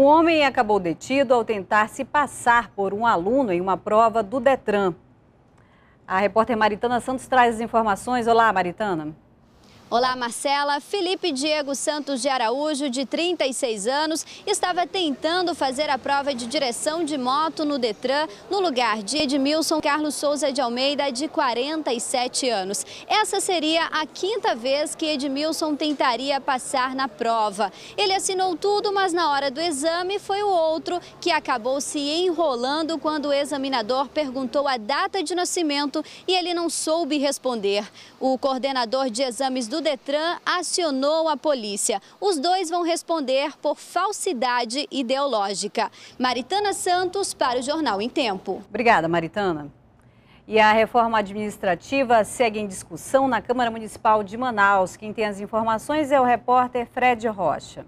Um homem acabou detido ao tentar se passar por um aluno em uma prova do Detran. A repórter Maritana Santos traz as informações. Olá, Maritana. Olá, Marcela. Felipe Diego Santos de Araújo, de 36 anos, estava tentando fazer a prova de direção de moto no Detran, no lugar de Edmilson Carlos Souza de Almeida, de 47 anos. Essa seria a quinta vez que Edmilson tentaria passar na prova. Ele assinou tudo, mas na hora do exame foi o outro que acabou se enrolando quando o examinador perguntou a data de nascimento e ele não soube responder. O coordenador de exames do Detran acionou a polícia. Os dois vão responder por falsidade ideológica. Maritana Santos para o Jornal em Tempo. Obrigada, Maritana. E a reforma administrativa segue em discussão na Câmara Municipal de Manaus. Quem tem as informações é o repórter Fred Rocha.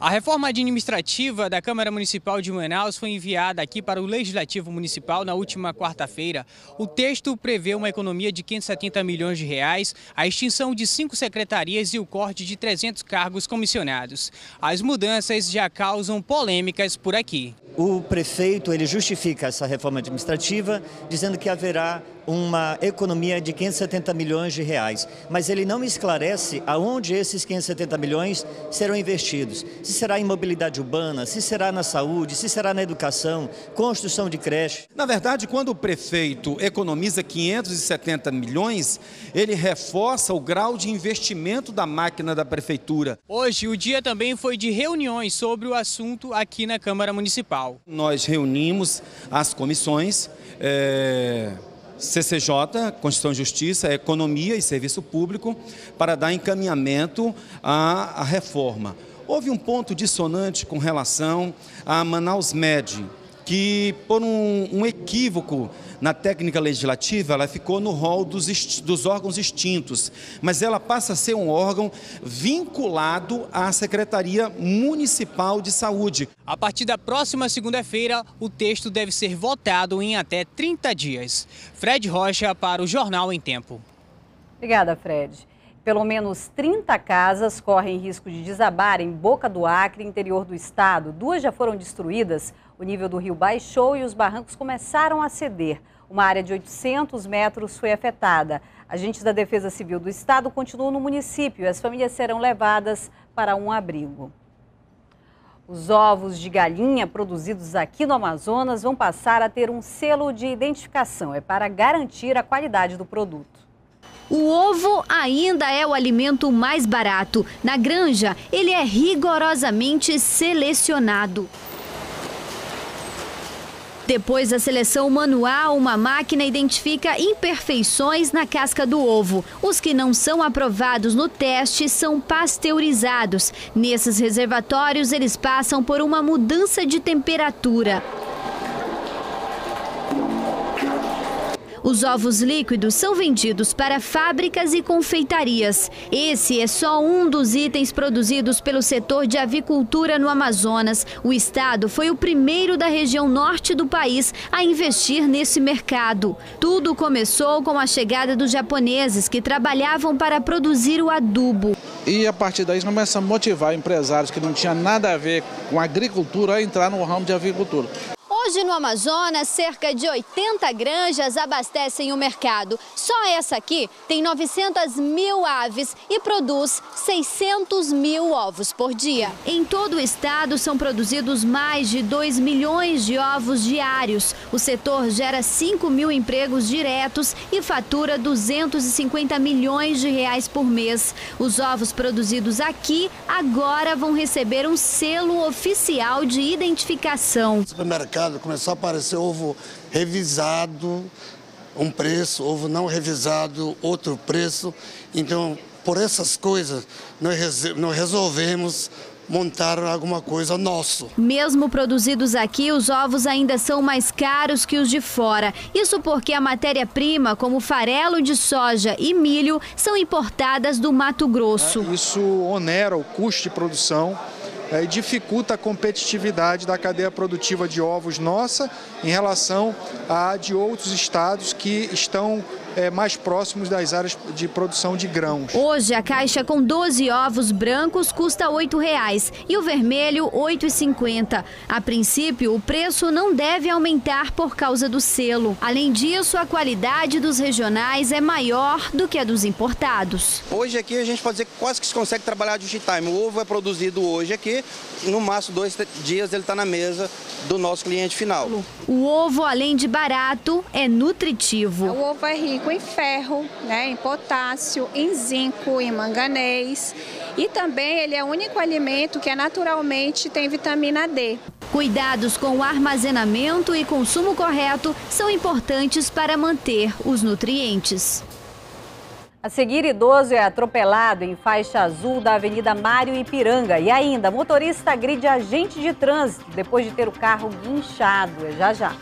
A reforma administrativa da Câmara Municipal de Manaus foi enviada aqui para o Legislativo Municipal na última quarta-feira. O texto prevê uma economia de 570 milhões de reais, a extinção de cinco secretarias e o corte de 300 cargos comissionados. As mudanças já causam polêmicas por aqui. O prefeito ele justifica essa reforma administrativa dizendo que haverá uma economia de 570 milhões de reais, mas ele não esclarece aonde esses 570 milhões serão investidos. Se será em mobilidade urbana, se será na saúde, se será na educação, construção de creche. Na verdade, quando o prefeito economiza 570 milhões, ele reforça o grau de investimento da máquina da prefeitura. Hoje o dia também foi de reuniões sobre o assunto aqui na Câmara Municipal. Nós reunimos as comissões. É CCJ, Constituição e Justiça, Economia e Serviço Público, para dar encaminhamento à, à reforma. Houve um ponto dissonante com relação à Manaus Med, que por um, um equívoco na técnica legislativa, ela ficou no rol dos, dos órgãos extintos, mas ela passa a ser um órgão vinculado à Secretaria Municipal de Saúde. A partir da próxima segunda-feira, o texto deve ser votado em até 30 dias. Fred Rocha para o Jornal em Tempo. Obrigada, Fred. Pelo menos 30 casas correm risco de desabar em Boca do Acre, interior do estado. Duas já foram destruídas. O nível do rio baixou e os barrancos começaram a ceder. Uma área de 800 metros foi afetada. Agentes da Defesa Civil do Estado continuam no município e as famílias serão levadas para um abrigo. Os ovos de galinha produzidos aqui no Amazonas vão passar a ter um selo de identificação. É para garantir a qualidade do produto. O ovo ainda é o alimento mais barato. Na granja, ele é rigorosamente selecionado. Depois da seleção manual, uma máquina identifica imperfeições na casca do ovo. Os que não são aprovados no teste são pasteurizados. Nesses reservatórios, eles passam por uma mudança de temperatura. Os ovos líquidos são vendidos para fábricas e confeitarias. Esse é só um dos itens produzidos pelo setor de avicultura no Amazonas. O estado foi o primeiro da região norte do país a investir nesse mercado. Tudo começou com a chegada dos japoneses que trabalhavam para produzir o adubo. E a partir daí começa a motivar empresários que não tinham nada a ver com agricultura a entrar no ramo de avicultura. Hoje no Amazonas, cerca de 80 granjas abastecem o mercado. Só essa aqui tem 900 mil aves e produz 600 mil ovos por dia. Em todo o estado são produzidos mais de 2 milhões de ovos diários. O setor gera 5 mil empregos diretos e fatura 250 milhões de reais por mês. Os ovos produzidos aqui agora vão receber um selo oficial de identificação. Supermercado começou a aparecer ovo revisado, um preço, ovo não revisado, outro preço. Então, por essas coisas, nós resolvemos montar alguma coisa nosso. Mesmo produzidos aqui, os ovos ainda são mais caros que os de fora. Isso porque a matéria-prima, como farelo de soja e milho, são importadas do Mato Grosso. Isso onera o custo de produção é, dificulta a competitividade da cadeia produtiva de ovos nossa em relação à de outros estados que estão é, mais próximos das áreas de produção de grãos. Hoje a caixa com 12 ovos brancos custa R$ 8,00 e o vermelho R$ 8,50. A princípio, o preço não deve aumentar por causa do selo. Além disso, a qualidade dos regionais é maior do que a dos importados. Hoje aqui a gente pode dizer que quase que se consegue trabalhar just time. O ovo é produzido hoje aqui, no máximo dois dias ele está na mesa do nosso cliente final. O ovo, além de barato, é nutritivo. O ovo é rico em ferro, né, em potássio, em zinco, em manganês e também ele é o único alimento que é naturalmente tem vitamina D. Cuidados com o armazenamento e consumo correto são importantes para manter os nutrientes. A seguir, idoso é atropelado em faixa azul da Avenida Mário Ipiranga. E ainda, motorista agride agente de trânsito depois de ter o carro guinchado. É já já.